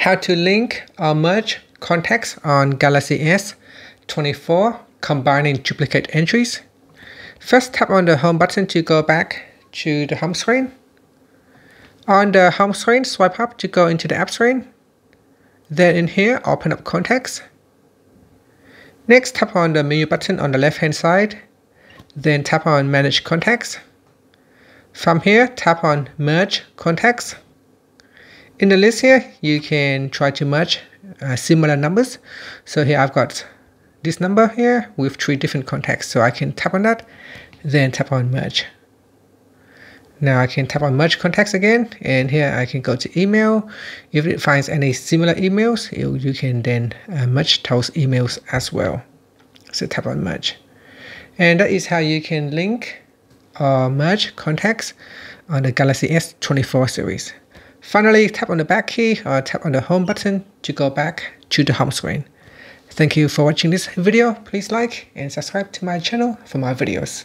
how to link or merge contacts on Galaxy S24 combining duplicate entries. First tap on the home button to go back to the home screen. On the home screen, swipe up to go into the app screen. Then in here, open up contacts. Next, tap on the menu button on the left hand side. Then tap on manage contacts. From here, tap on merge contacts. In the list here, you can try to merge uh, similar numbers. So here I've got this number here with three different contacts. So I can tap on that, then tap on merge. Now I can tap on merge contacts again, and here I can go to email. If it finds any similar emails, it, you can then uh, merge those emails as well. So tap on merge. And that is how you can link or merge contacts on the Galaxy S24 series. Finally, tap on the back key or tap on the home button to go back to the home screen. Thank you for watching this video. Please like and subscribe to my channel for more videos.